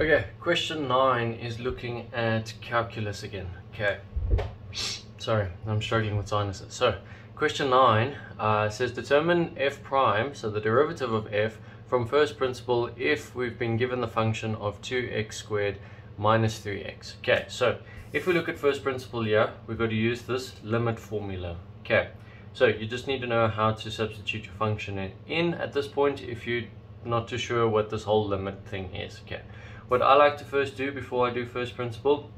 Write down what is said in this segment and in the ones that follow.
Okay, question 9 is looking at calculus again. Okay, sorry, I'm struggling with sinuses. So, question 9 uh, says determine f prime, so the derivative of f, from first principle if we've been given the function of 2x squared minus 3x. Okay, so if we look at first principle here, we've got to use this limit formula. Okay, so you just need to know how to substitute your function in at this point if you're not too sure what this whole limit thing is. Okay, what I like to first do before I do first principle,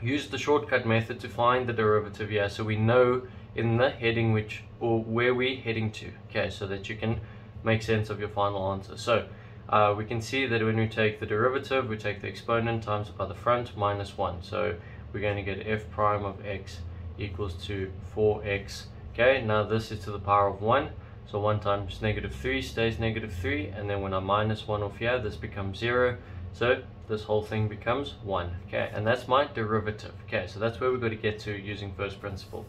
use the shortcut method to find the derivative here so we know in the heading which or where we're heading to. Okay, so that you can make sense of your final answer. So uh, we can see that when we take the derivative, we take the exponent times by the front minus 1. So we're going to get f prime of x equals to 4x. Okay, now this is to the power of 1. So 1 times negative 3 stays negative 3. And then when I minus 1 off here, this becomes 0. So this whole thing becomes 1. Okay, and that's my derivative. Okay, so that's where we've got to get to using first principle.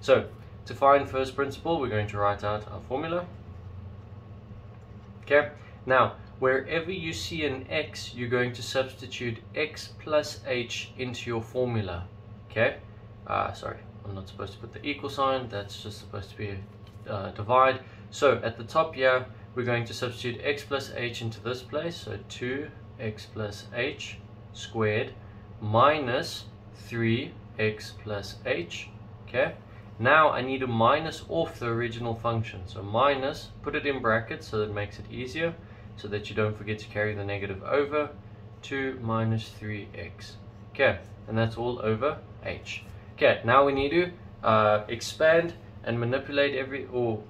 So to find first principle, we're going to write out our formula. Okay, now wherever you see an x, you're going to substitute x plus h into your formula. Okay, uh, sorry, I'm not supposed to put the equal sign, that's just supposed to be a uh, divide. So at the top here, we're going to substitute x plus h into this place, so 2x plus h squared minus 3x plus h, okay? Now I need to minus off the original function. So minus, put it in brackets so that it makes it easier, so that you don't forget to carry the negative over, 2 minus 3x. Okay, and that's all over h. Okay, now we need to uh, expand and manipulate every, or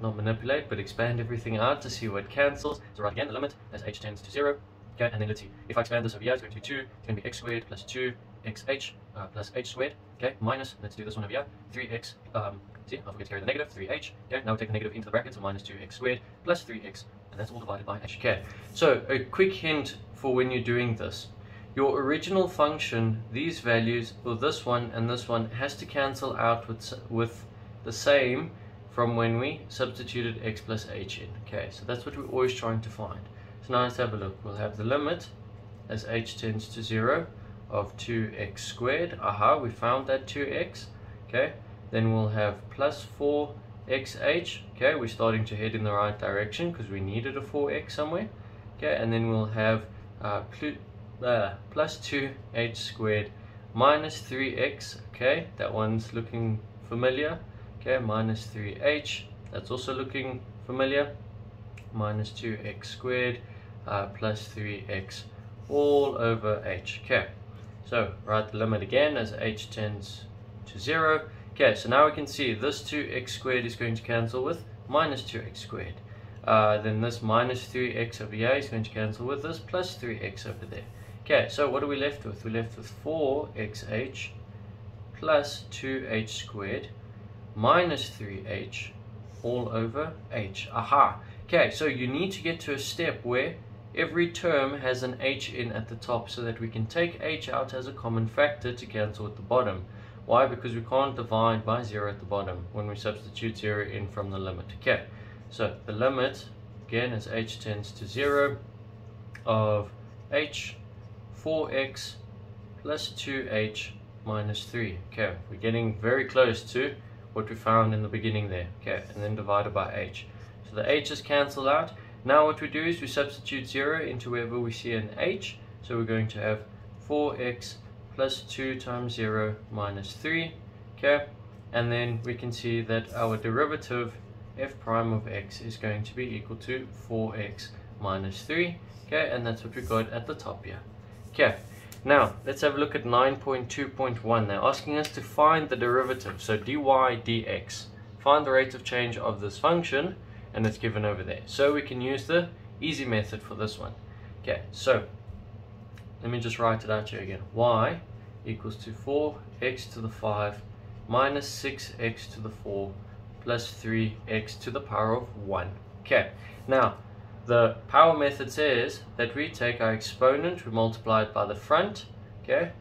not manipulate, but expand everything out to see what cancels. So write again the limit as h tends to 0. Okay, and then let's see. If I expand this over here, it's going to be 2. It's going to be x squared plus 2xh uh, plus h squared. Okay, minus, let's do this one over here, 3x, um, see, I forget to carry the negative, 3h. Okay, now we take the negative into the brackets, so minus 2x squared plus 3x, and that's all divided by h. Okay, so a quick hint for when you're doing this. Your original function, these values, or this one and this one, has to cancel out with, with the same from when we substituted x plus h in. Okay, so that's what we're always trying to find. So now let's have a look. We'll have the limit as h tends to 0 of 2x squared. Aha, we found that 2x. Okay, then we'll have plus 4xh. Okay, we're starting to head in the right direction because we needed a 4x somewhere. Okay, and then we'll have uh, uh, plus 2h squared minus 3x. Okay, that one's looking familiar. Okay, minus 3h. That's also looking familiar. Minus 2x squared uh, plus 3x all over h. Okay, so write the limit again as h tends to 0. Okay, so now we can see this 2x squared is going to cancel with minus 2x squared. Uh, then this minus 3x over here is going to cancel with this plus 3x over there. Okay, so what are we left with? We're left with 4xh plus 2h squared minus 3h all over h. Aha! Okay, so you need to get to a step where every term has an h in at the top so that we can take h out as a common factor to cancel at the bottom. Why? Because we can't divide by 0 at the bottom when we substitute 0 in from the limit. Okay, so the limit, again, as h tends to 0 of h 4x plus 2h minus 3. Okay, we're getting very close to what we found in the beginning there. Okay, and then divided by h. So the h is cancelled out. Now what we do is we substitute 0 into wherever we see an h. So we're going to have 4x plus 2 times 0 minus 3. Okay, and then we can see that our derivative f prime of x is going to be equal to 4x minus 3. Okay, and that's what we got at the top here. Okay, now let's have a look at 9.2.1. They're asking us to find the derivative, so dy dx. Find the rate of change of this function and it's given over there. So we can use the easy method for this one. Okay, so let me just write it out here again. y equals to 4x to the 5 minus 6x to the 4 plus 3x to the power of 1. Okay, now the power method says that we take our exponent, we multiply it by the front, okay,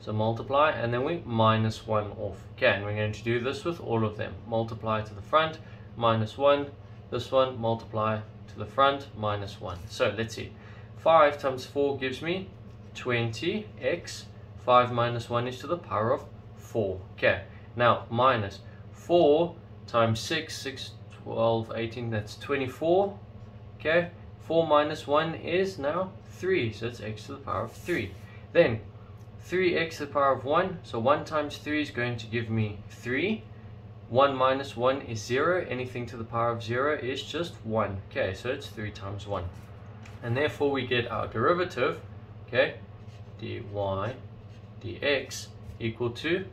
so multiply, and then we minus 1 off. Okay, and we're going to do this with all of them. Multiply to the front, minus 1, this one multiply to the front minus 1. So let's see. 5 times 4 gives me 20x. 5 minus 1 is to the power of 4. Okay, now minus 4 times 6, 6, 12, 18, that's 24. Okay, 4 minus 1 is now 3, so it's x to the power of 3. Then 3x to the power of 1, so 1 times 3 is going to give me 3. 1 minus 1 is 0, anything to the power of 0 is just 1. Okay, so it's 3 times 1. And therefore we get our derivative, okay, dy dx equal to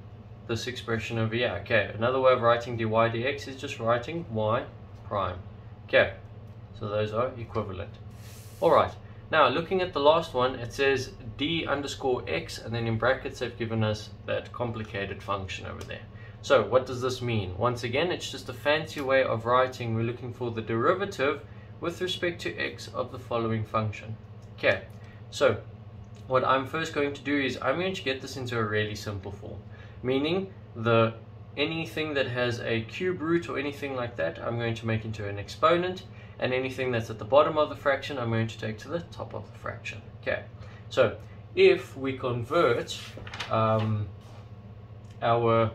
this expression over here. Okay, another way of writing dy dx is just writing y prime. Okay, so those are equivalent. Alright, now looking at the last one, it says d underscore x, and then in brackets they've given us that complicated function over there. So what does this mean? Once again, it's just a fancy way of writing, we're looking for the derivative with respect to x of the following function. Okay, so what I'm first going to do is I'm going to get this into a really simple form, meaning the anything that has a cube root or anything like that, I'm going to make into an exponent, and anything that's at the bottom of the fraction, I'm going to take to the top of the fraction. Okay, so if we convert um, our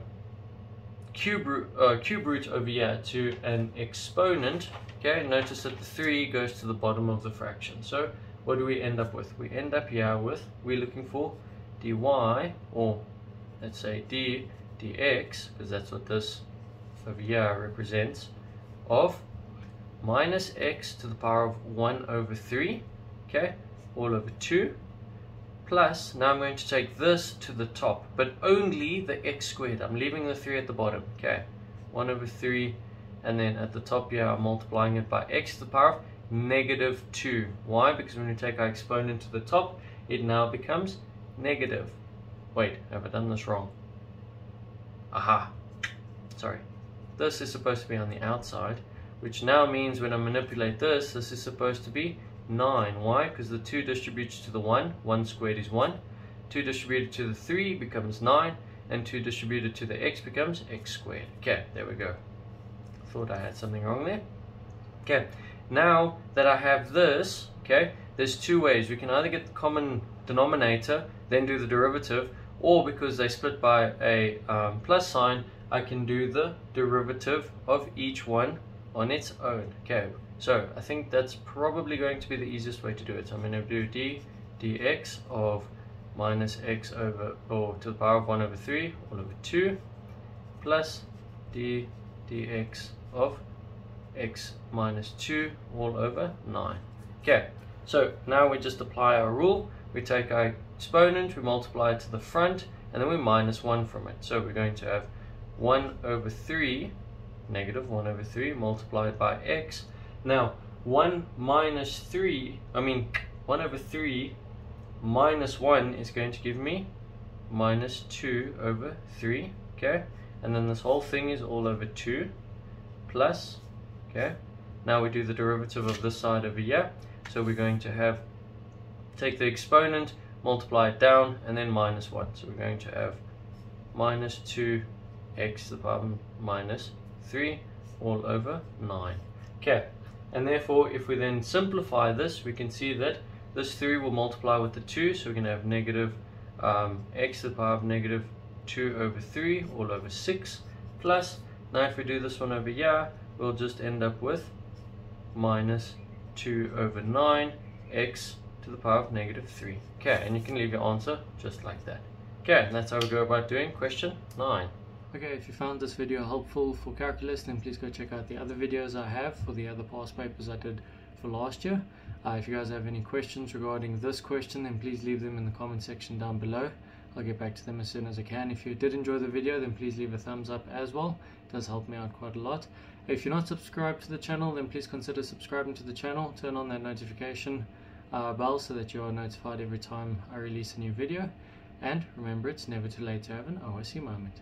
cube root, uh, cube root over here to an exponent, okay, notice that the 3 goes to the bottom of the fraction. So what do we end up with? We end up here with, we're looking for dy, or let's say d dx, because that's what this over here represents, of minus x to the power of 1 over 3, okay, all over 2, plus, now I'm going to take this to the top, but only the x squared. I'm leaving the 3 at the bottom, okay, 1 over 3, and then at the top here I'm multiplying it by x to the power of negative 2. Why? Because when we take our exponent to the top, it now becomes negative. Wait, have I done this wrong? Aha. Sorry. This is supposed to be on the outside, which now means when I manipulate this, this is supposed to be 9. Why? Because the 2 distributes to the 1. 1 squared is 1. 2 distributed to the 3 becomes 9. And 2 distributed to the x becomes x squared. Okay, there we go. Thought I had something wrong there. Okay, now that I have this, okay, there's two ways. We can either get the common denominator, then do the derivative, or because they split by a um, plus sign, I can do the derivative of each one on its own. Okay, so I think that's probably going to be the easiest way to do it. So I'm going to do d dx of minus x over, or to the power of 1 over 3, all over 2, plus d dx of x minus 2 all over 9. Okay, so now we just apply our rule. We take our exponent, we multiply it to the front, and then we minus 1 from it. So we're going to have 1 over 3, negative 1 over 3, multiplied by x. Now, 1 minus 3, I mean, 1 over 3 minus 1 is going to give me minus 2 over 3, okay? And then this whole thing is all over 2 plus, okay? Now we do the derivative of this side over here. So we're going to have, take the exponent, multiply it down, and then minus 1. So we're going to have minus 2x to the power minus 3 all over 9. Okay, and therefore if we then simplify this, we can see that this 3 will multiply with the 2, so we're going to have negative um, x to the power of negative 2 over 3 all over 6 plus, now if we do this one over here, we'll just end up with minus 2 over 9 x to the power of negative 3. Okay, and you can leave your answer just like that. Okay, and that's how we go about doing question 9. Okay, if you found this video helpful for calculus, then please go check out the other videos I have for the other past papers I did for last year. Uh, if you guys have any questions regarding this question, then please leave them in the comment section down below. I'll get back to them as soon as I can. If you did enjoy the video, then please leave a thumbs up as well. It does help me out quite a lot. If you're not subscribed to the channel, then please consider subscribing to the channel. Turn on that notification uh, bell so that you are notified every time I release a new video. And remember, it's never too late to have an OIC moment.